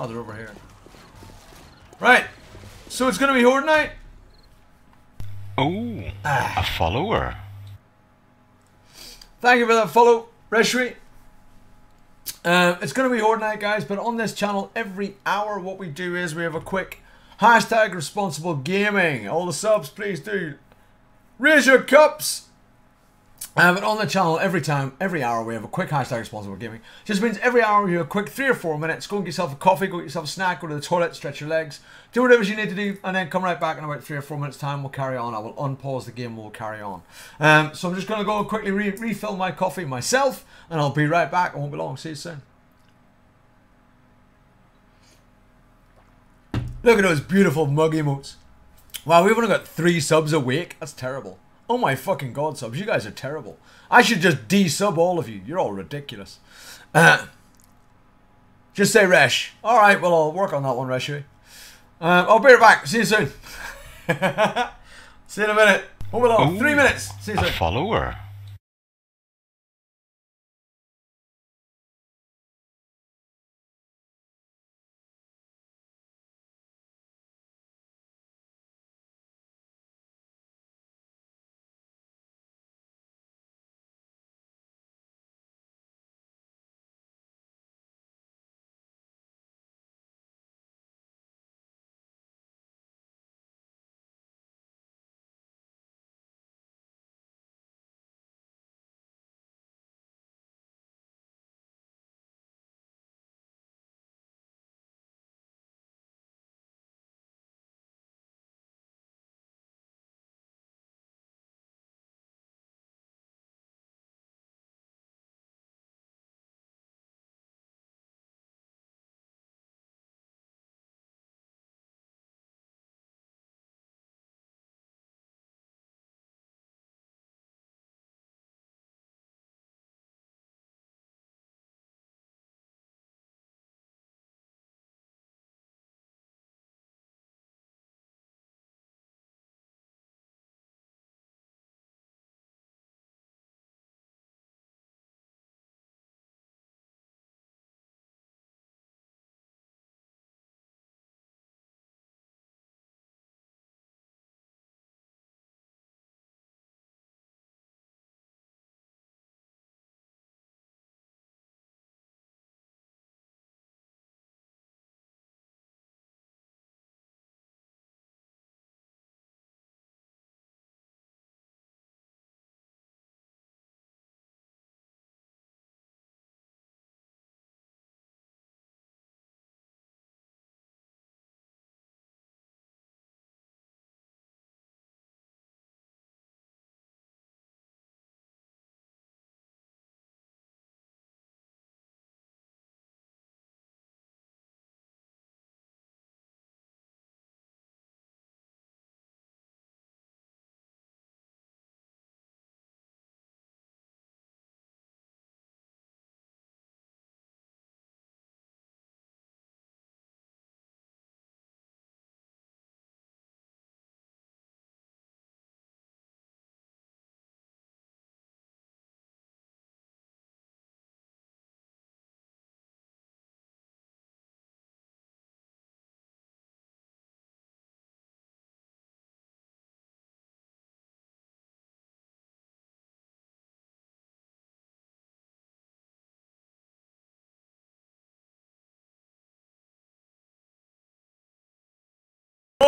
Oh, they're over here. Right. So it's going to be Horde Night? Oh, a follower. Thank you for that follow, Reshri. Uh, it's going to be Horde Night, guys, but on this channel, every hour, what we do is we have a quick hashtag responsible gaming. All the subs, please do raise your cups. Uh, but on the channel, every time, every hour, we have a quick hashtag responsible gaming. Just means every hour you have a quick three or four minutes. Go and get yourself a coffee, go get yourself a snack, go to the toilet, stretch your legs, do whatever you need to do, and then come right back in about three or four minutes' time. We'll carry on. I will unpause the game. We'll carry on. Um, so I'm just going to go and quickly re refill my coffee myself, and I'll be right back. I won't be long. See you soon. Look at those beautiful mug emotes. Wow, we've only got three subs a week. That's terrible. Oh my fucking god, subs. You guys are terrible. I should just de-sub all of you. You're all ridiculous. Uh, just say Resh. Alright, well, I'll work on that one, Resh. Uh, I'll be right back. See you soon. See you in a minute. Hold on. Ooh, Three minutes. See you soon. follower.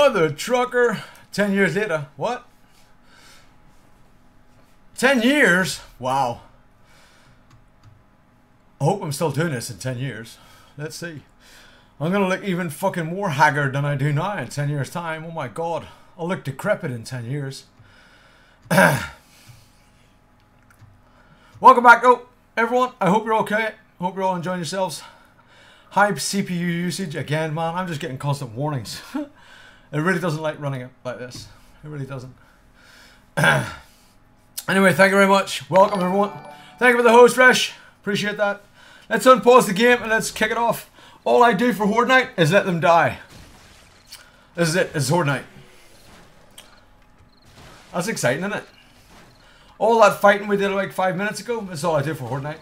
Mother trucker. Ten years later. What? Ten years? Wow. I hope I'm still doing this in ten years. Let's see. I'm gonna look even fucking more haggard than I do now in ten years' time. Oh my god. I'll look decrepit in ten years. Welcome back, oh, everyone. I hope you're okay. Hope you're all enjoying yourselves. High CPU usage again, man. I'm just getting constant warnings. it really doesn't like running it like this. It really doesn't. anyway, thank you very much. Welcome, everyone. Thank you for the host, Resh. Appreciate that. Let's unpause the game and let's kick it off. All I do for Horde Night is let them die. This is it. It's Horde Night. That's exciting, isn't it? All that fighting we did like five minutes ago, that's all I do for Horde Night.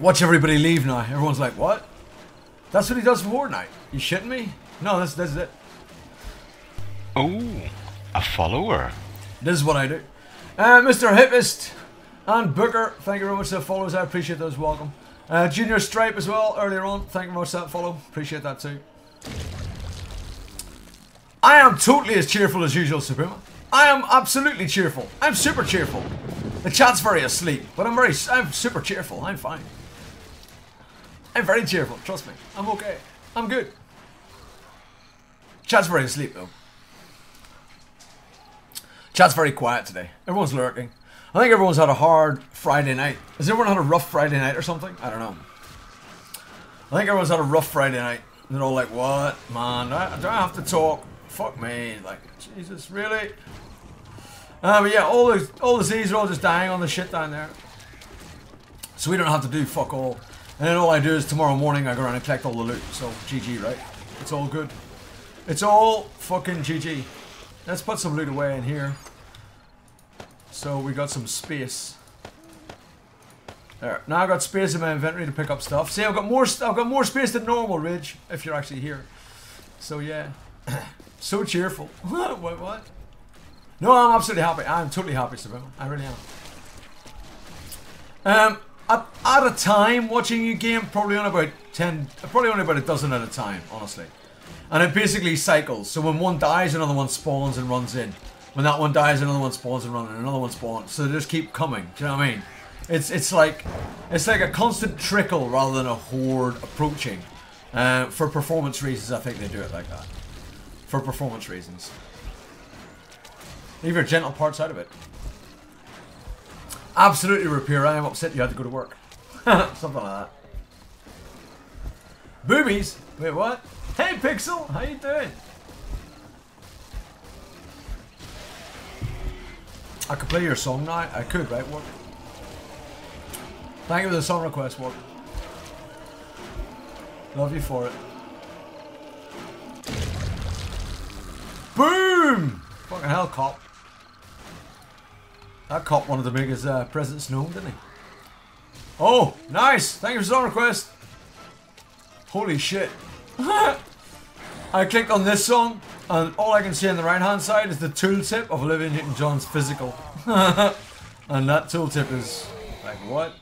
Watch everybody leave now. Everyone's like, what? That's what he does for Horde Night. You shitting me? No, that's, this is it. Oh, a follower. This is what I do. Uh, Mr. Hippist and Booker, thank you very much for the follows. I appreciate those. Welcome. Uh, Junior Stripe as well earlier on. Thank you very much for that follow. Appreciate that too. I am totally as cheerful as usual, Suprema. I am absolutely cheerful. I'm super cheerful. The chat's very asleep, but I'm very, I'm super cheerful. I'm fine. I'm very cheerful. Trust me. I'm okay. I'm good. Chat's very asleep though. Chat's very quiet today. Everyone's lurking. I think everyone's had a hard Friday night. Has everyone had a rough Friday night or something? I don't know. I think everyone's had a rough Friday night. They're all like, what? Man, I, do I have to talk? Fuck me. Like, Jesus, really? Uh, but yeah, all the, all the Z's are all just dying on the shit down there. So we don't have to do fuck all. And then all I do is tomorrow morning I go around and collect all the loot. So, GG, right? It's all good. It's all fucking GG. Let's put some loot away in here. So we got some space. There. Now I've got space in my inventory to pick up stuff. See, I've got more. I've got more space than normal, Ridge. If you're actually here. So yeah, so cheerful. what? What? No, I'm absolutely happy. I'm totally happy, Savannah. I really am. Um, at, at a time, watching a game, probably on about ten, probably only about a dozen at a time, honestly. And it basically cycles. So when one dies, another one spawns and runs in. When that one dies, another one spawns and runs in. Another one spawns. So they just keep coming. Do you know what I mean? It's it's like it's like a constant trickle rather than a horde approaching. Uh, for performance reasons, I think they do it like that. For performance reasons. Leave your gentle parts out of it. Absolutely, Repair. I am upset you had to go to work. Something like that. Boobies? Wait, what? Hey, Pixel! How you doing? I could play your song now. I could, right? Work. Thank you for the song request, Work. Love you for it. Boom! Fucking hell, cop. That cop wanted to make his uh, presence known, didn't he? Oh, nice! Thank you for the song request. Holy shit. I clicked on this song, and all I can see on the right hand side is the tooltip of Olivia Newton-John's physical. and that tooltip is like, what?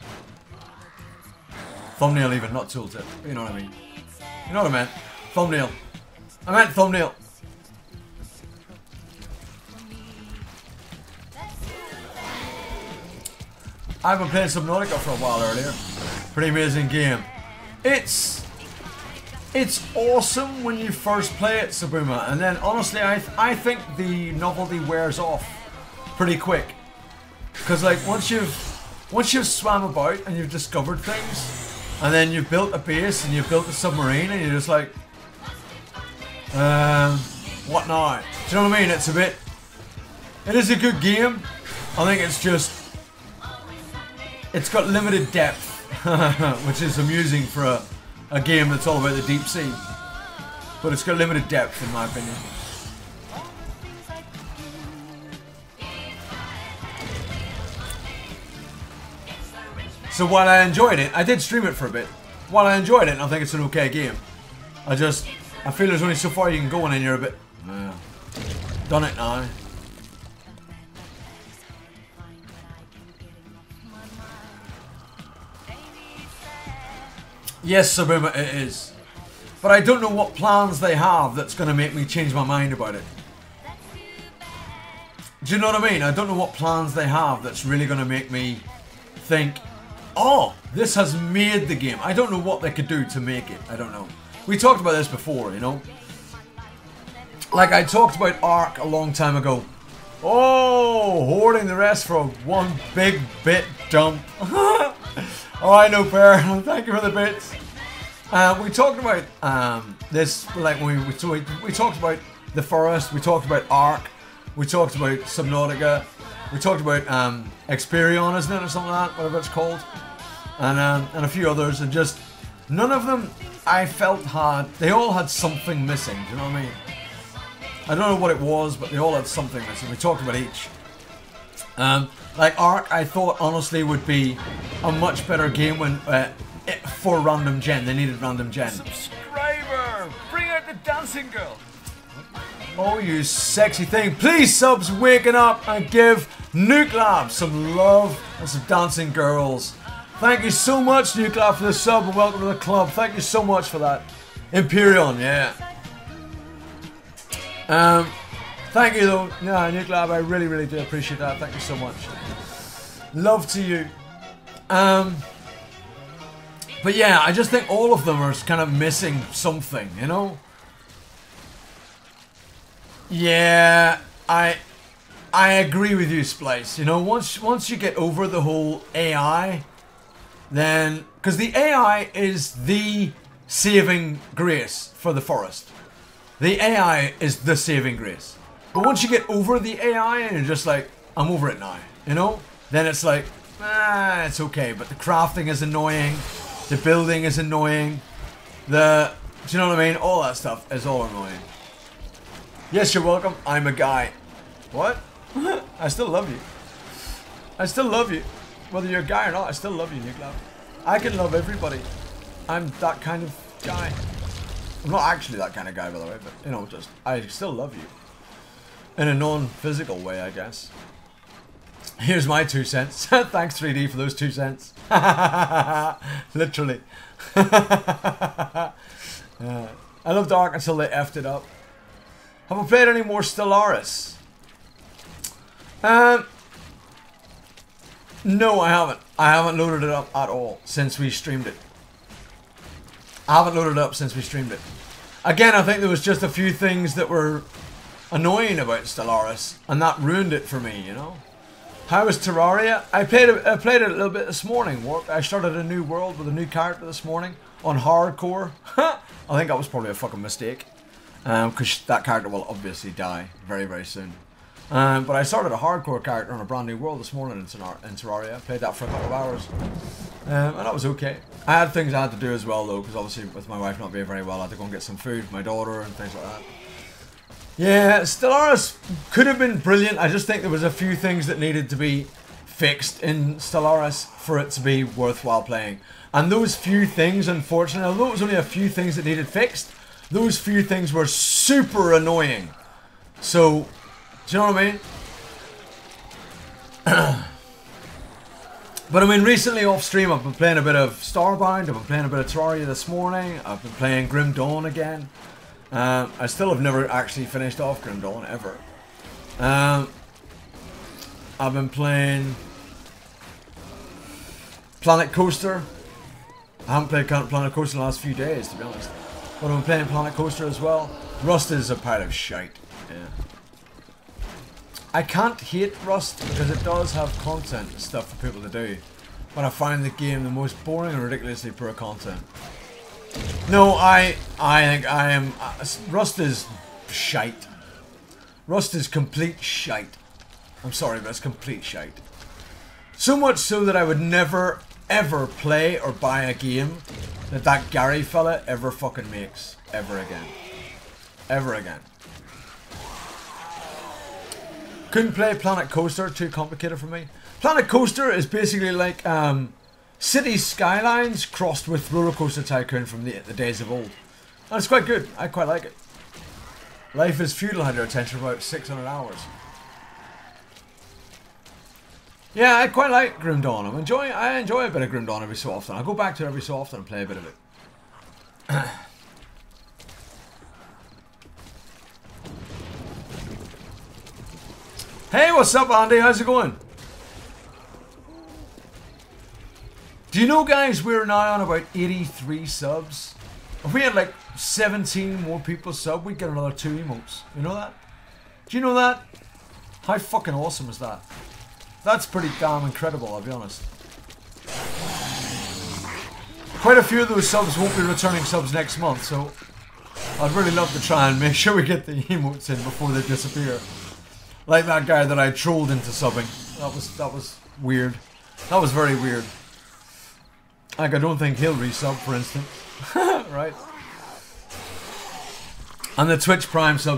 Thumbnail even, not tooltip. You know what I mean. You know what I meant. Thumbnail. I meant thumbnail. I've been playing Subnautica for a while earlier. Pretty amazing game. It's it's awesome when you first play it, Sabuma, and then honestly, I I think the novelty wears off pretty quick. Because like once you've once you've swam about and you've discovered things, and then you've built a base and you've built a submarine, and you're just like, um, what now? Do you know what I mean? It's a bit. It is a good game. I think it's just it's got limited depth, which is amusing for a, a game that's all about the deep sea. But it's got limited depth, in my opinion. So while I enjoyed it, I did stream it for a bit. While I enjoyed it, I think it's an okay game. I just, I feel there's only so far you can go and then you're a bit, uh, done it now. Yes, Sabuma, it is. But I don't know what plans they have that's going to make me change my mind about it. Do you know what I mean? I don't know what plans they have that's really going to make me think, oh, this has made the game. I don't know what they could do to make it. I don't know. We talked about this before, you know? Like I talked about Ark a long time ago. Oh, hoarding the rest for one big bit dump. I know, Bear. Thank you for the bits. Uh, we talked about um, this, like we, we, we talked about the forest, we talked about Ark, we talked about Subnautica, we talked about um, Experion, isn't it, or something like that, whatever it's called, and um, and a few others, and just none of them I felt had. They all had something missing. Do you know what I mean? I don't know what it was, but they all had something missing. We talked about each. Um, like Ark, I thought honestly would be a much better game when uh, for random gen. They needed random gen. Subscriber! Bring out the dancing girl! Oh, you sexy thing. Please, subs, waking up and give Nuke Lab some love and some dancing girls. Thank you so much, Nuke Lab, for the sub and welcome to the club. Thank you so much for that. Empyrion, yeah. Um, thank you, though. No, Nuke Lab, I really, really do appreciate that. Thank you so much. Love to you. Um, but yeah, I just think all of them are kind of missing something, you know? Yeah, I I agree with you, Splice. You know, once once you get over the whole AI, then because the AI is the saving grace for the forest. The AI is the saving grace. But once you get over the AI and you're just like, I'm over it now, you know, then it's like, ah, it's okay. But the crafting is annoying, the building is annoying, the, do you know what I mean? All that stuff is all annoying. Yes, you're welcome. I'm a guy. What? I still love you. I still love you. Whether you're a guy or not, I still love you, Nick Love. I can love everybody. I'm that kind of guy. I'm not actually that kind of guy, by the way, but, you know, just, I still love you. In a non-physical way, I guess. Here's my two cents. Thanks, 3D, for those two cents. Literally. I loved Dark until they effed it up. Have I played any more Stellaris? Um, no, I haven't. I haven't loaded it up at all since we streamed it. I haven't loaded it up since we streamed it. Again, I think there was just a few things that were annoying about Stellaris, and that ruined it for me, you know? How was Terraria? I played I played it a little bit this morning. I started a new world with a new character this morning on hardcore. I think that was probably a fucking mistake. Because um, that character will obviously die very, very soon. Um, but I started a hardcore character on a brand new world this morning in, in Terraria. Played that for a couple of hours. Um, and that was okay. I had things I had to do as well though, because obviously with my wife not being very well, I had to go and get some food for my daughter and things like that. Yeah, Stellaris could have been brilliant. I just think there was a few things that needed to be fixed in Stellaris for it to be worthwhile playing. And those few things, unfortunately, although it was only a few things that needed fixed, those few things were super annoying. So, do you know what I mean? but I mean, recently off stream, I've been playing a bit of Starbound, I've been playing a bit of Terraria this morning, I've been playing Grim Dawn again. Um, I still have never actually finished off Grim Dawn, ever. Um, I've been playing Planet Coaster. I haven't played Planet Coaster in the last few days, to be honest. But I'm playing Planet Coaster as well. Rust is a pile of shite. Yeah. I can't hate Rust because it does have content and stuff for people to do. But I find the game the most boring and ridiculously poor content. No, I I think I am... Uh, Rust is shite. Rust is complete shite. I'm sorry, but it's complete shite. So much so that I would never, ever play or buy a game that that Gary fella ever fucking makes. Ever again. Ever again. Couldn't play Planet Coaster, too complicated for me. Planet Coaster is basically like um, City Skylines crossed with Roller Coaster Tycoon from the, the days of old. And it's quite good. I quite like it. Life is Futile had your attention for about 600 hours. Yeah, I quite like Grim Dawn. I'm enjoying, I enjoy a bit of Grim Dawn every so often. I go back to it every so often and play a bit of it. hey, what's up, Andy? How's it going? Do you know, guys, we're now on about 83 subs? If we had like 17 more people sub, we'd get another two emotes. You know that? Do you know that? How fucking awesome is that? That's pretty damn incredible, I'll be honest. Quite a few of those subs won't be returning subs next month, so I'd really love to try and make sure we get the emotes in before they disappear. Like that guy that I trolled into subbing. That was that was weird. That was very weird. Like, I don't think he'll resub, for instance. right? And the Twitch Prime subs